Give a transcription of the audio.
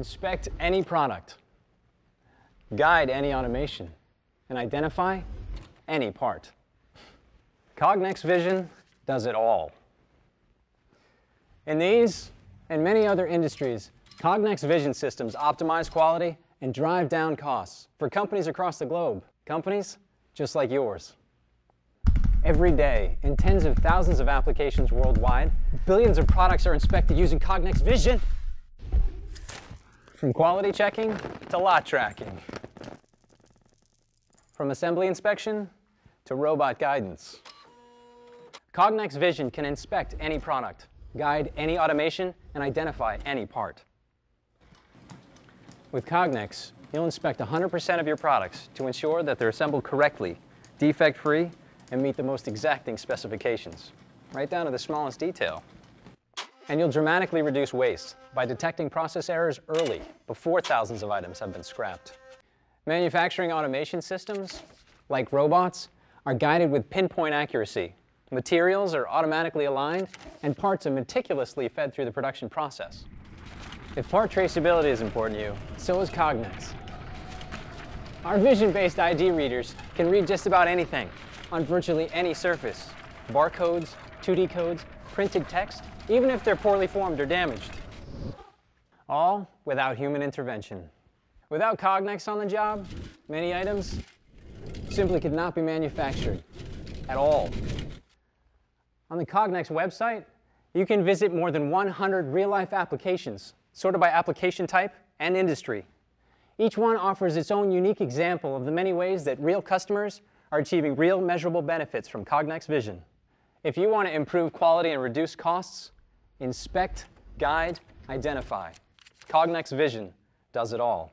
Inspect any product, guide any automation, and identify any part. Cognex Vision does it all. In these and many other industries, Cognex Vision systems optimize quality and drive down costs for companies across the globe, companies just like yours. Every day, in tens of thousands of applications worldwide, billions of products are inspected using Cognex Vision. From quality checking to lot tracking. From assembly inspection to robot guidance. Cognex Vision can inspect any product, guide any automation, and identify any part. With Cognex, you'll inspect 100% of your products to ensure that they're assembled correctly, defect-free, and meet the most exacting specifications, right down to the smallest detail. And you'll dramatically reduce waste by detecting process errors early, before thousands of items have been scrapped. Manufacturing automation systems, like robots, are guided with pinpoint accuracy. Materials are automatically aligned, and parts are meticulously fed through the production process. If part traceability is important to you, so is Cognex. Our vision-based ID readers can read just about anything on virtually any surface. Barcodes, 2D codes, printed text, even if they're poorly formed or damaged. All without human intervention. Without Cognex on the job, many items simply could not be manufactured at all. On the Cognex website, you can visit more than 100 real-life applications sorted by application type and industry. Each one offers its own unique example of the many ways that real customers are achieving real measurable benefits from Cognex Vision. If you want to improve quality and reduce costs, inspect, guide, identify. Cognex Vision does it all.